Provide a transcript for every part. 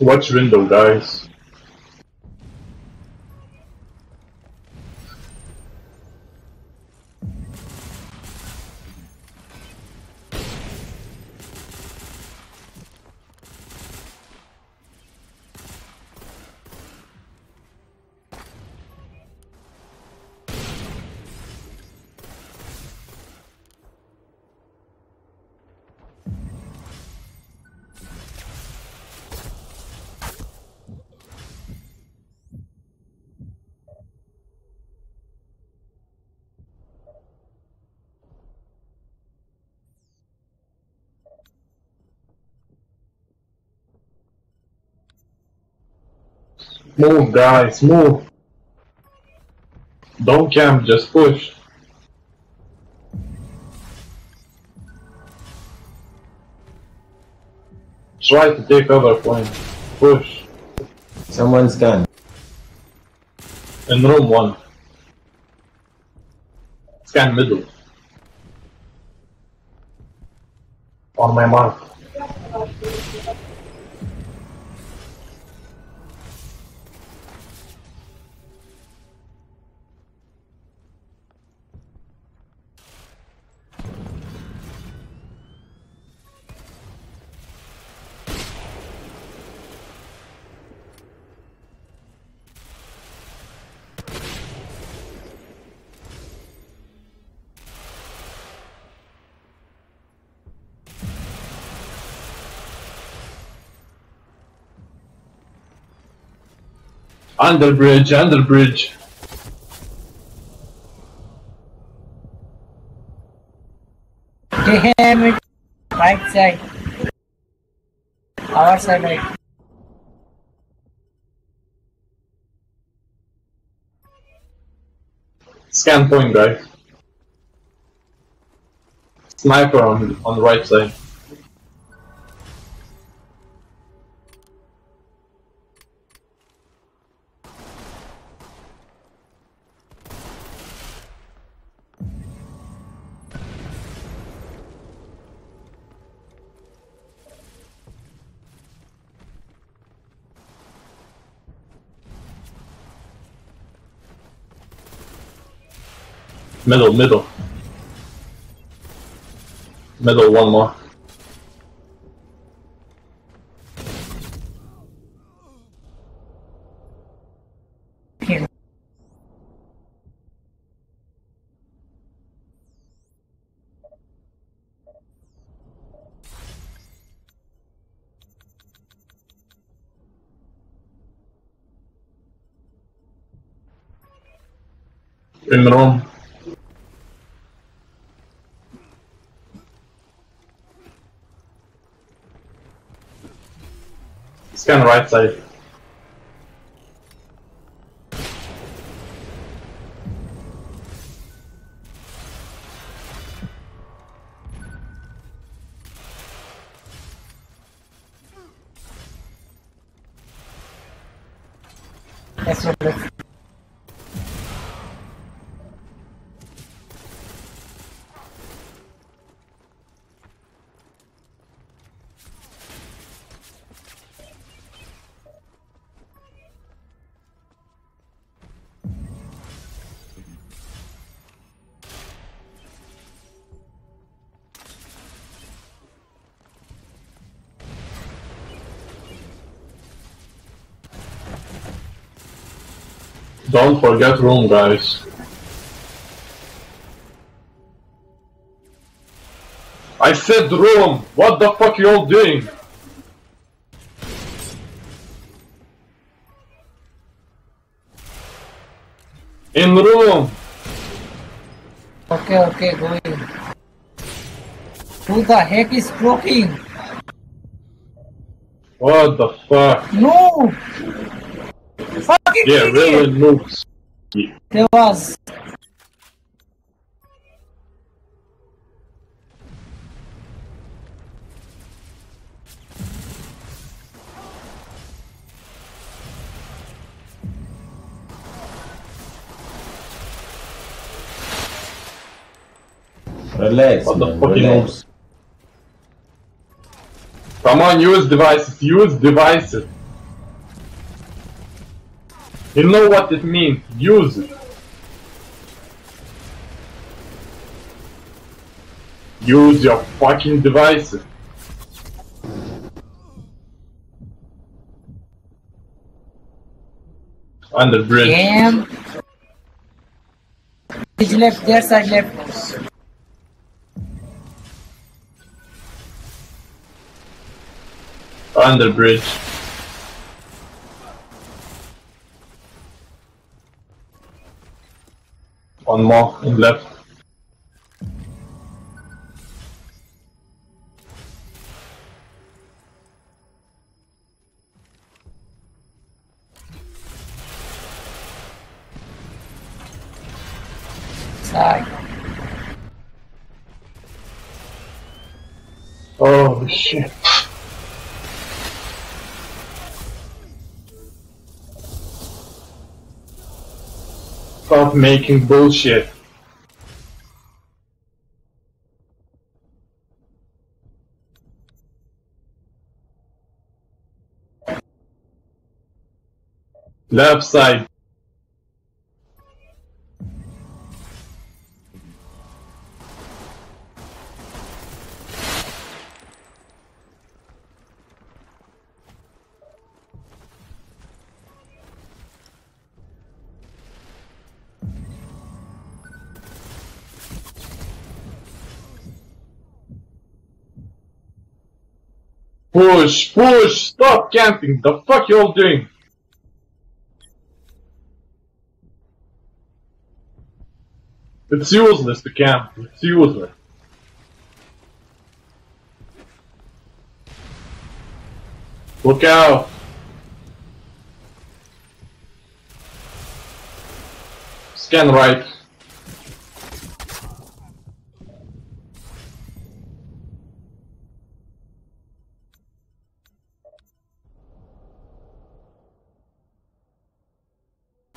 Watch window, guys. Move, guys, move. Don't camp, just push. Try to take other point. Push. Someone's gun. In room one. Scan middle. On my mark. Under bridge, under bridge. It. Right side. Our side, right. Scan point, guys. Sniper on on the right side. Middle, middle. Middle, one more. Here. In the room. Scan right side. Don't forget room, guys. I said room! What the fuck you all doing? In room! Okay, okay, going. Who the heck is blocking? What the fuck? No! Fucking Yeah, idiot! really moves. There was. Relax, What man. fuck he relax. moves? Come on, use devices, use devices. You know what it means. Use it. Use your fucking devices. On the bridge. Damn. Bridge left, their side left. On the bridge. One more in Stop making bullshit. Left side. Push, push, stop camping. The fuck you all doing? It's useless to camp. It's useless. Look out! Scan right.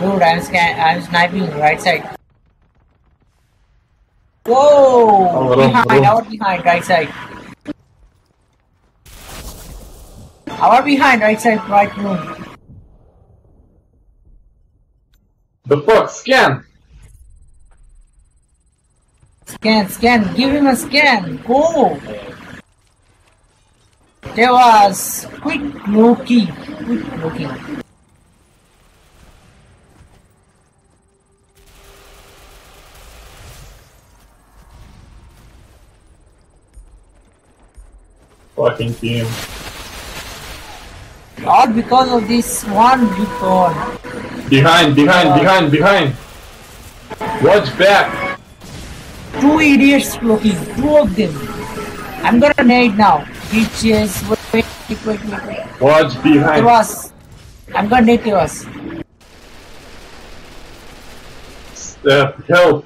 Dude, I'm scan I'm sniping right side. Whoa! Oh, behind, our behind, right side. Our behind, right side, right room. The fuck, scan! Scan, scan, give him a scan. Go! There was quick Loki. Quick Loki. Fucking team. All because of this one beacon. Behind, behind, behind, behind! Watch back! Two idiots looking, two of them. I'm gonna nade now. Bitches, wait, wait, wait, wait. Watch behind! I'm gonna nade Tevas. Uh, help!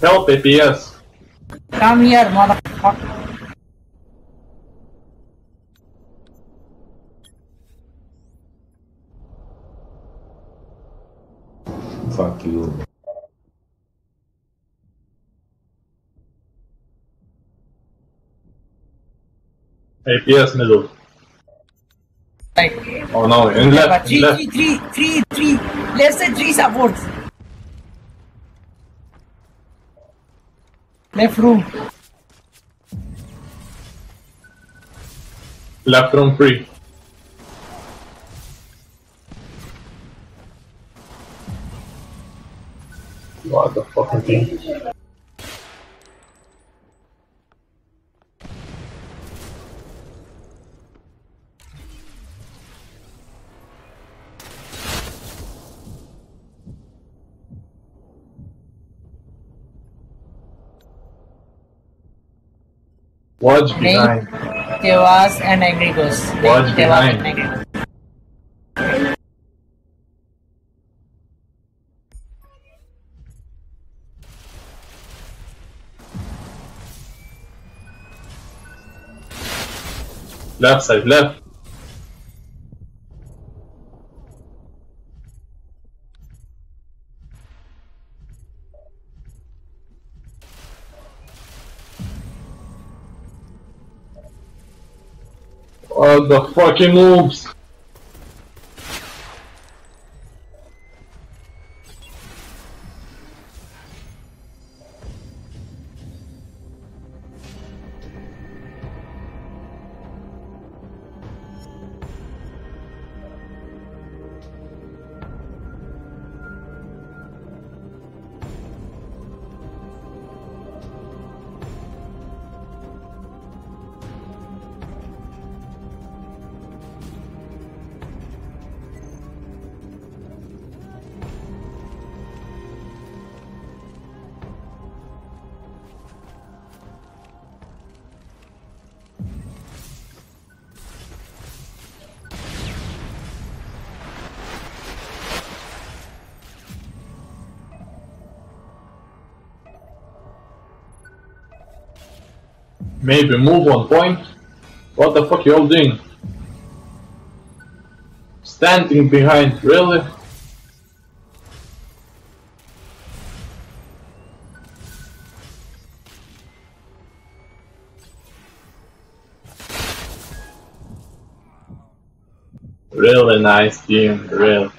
Help APS! Come here, motherfucker. Fuck you. APS middle. Right. Oh no, in But left, three, left. three, three, three, three. Let's say three supports. Left room. Left room free. What the fucking thing? Watch Nade, behind. Tevas, and Angry Ghost. Nade, Watch Tevas behind. Left side, left. What the fucking noobs? Maybe move on point? What the fuck you all doing? Standing behind, really? Really nice team, really.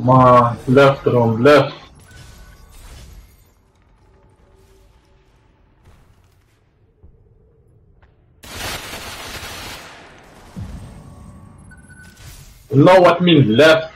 Come on, left room, left. You know what means left?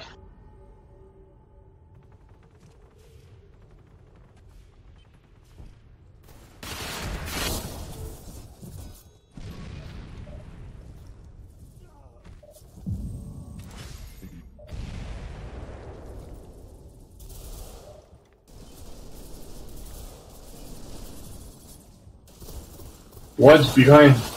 What's behind?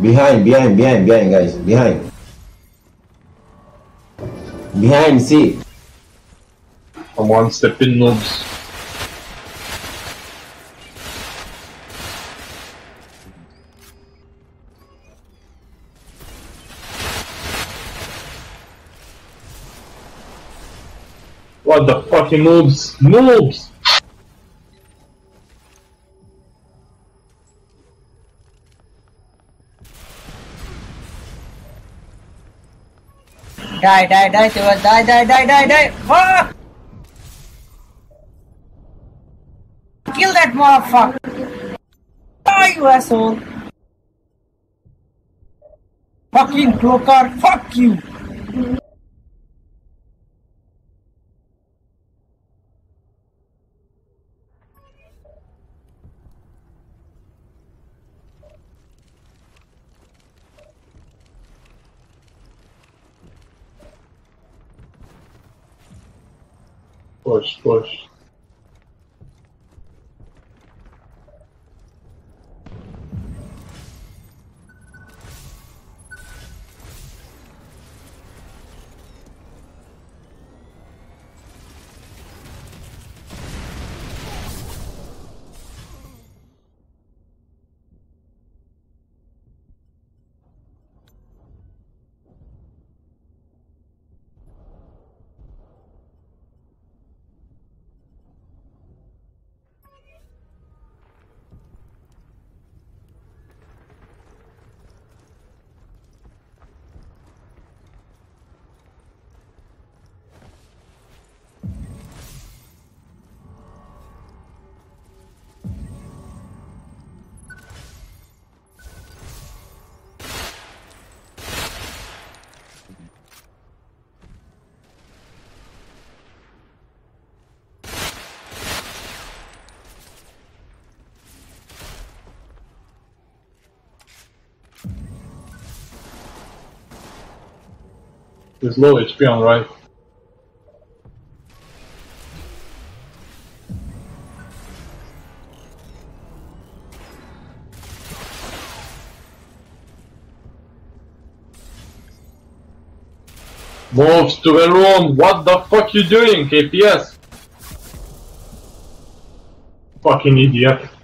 Behind, behind, behind, behind, guys. Behind. Behind, see. Come on, step in, noobs. What the fucking moves? Noobs! Die, die, die, Shiva. Die, die, die, die, die. Fuck! Kill that motherfucker. Die, you asshole. Fucking cloaker. Fuck you. Push, push. There's low HP on right. Moves to the room! What the fuck you doing, KPS? Fucking idiot.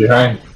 Behind.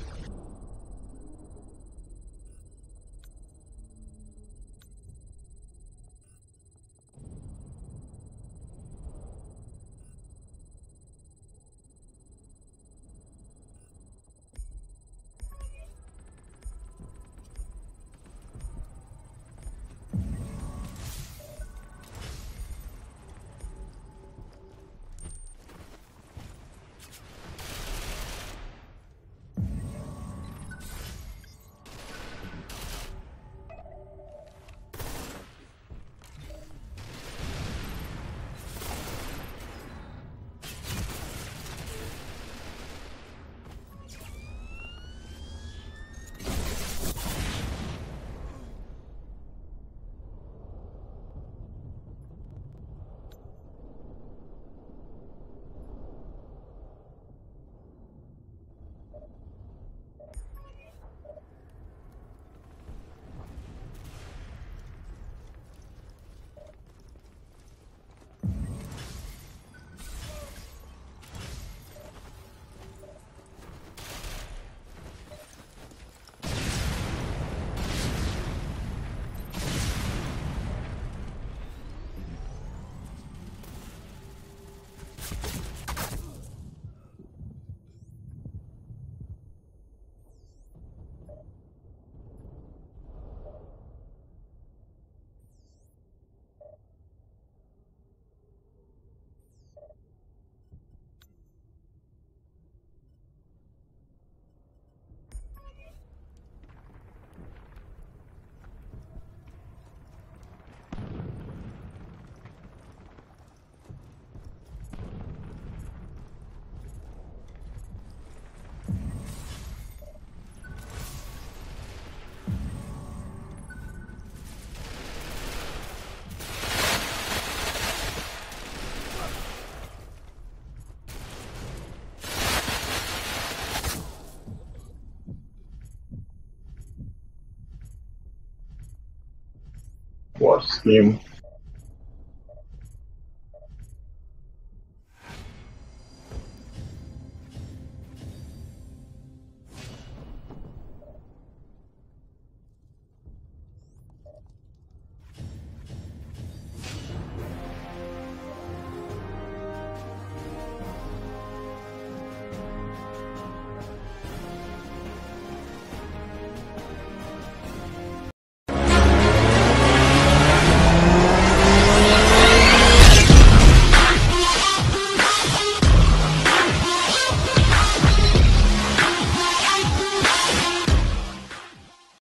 Watch Steam.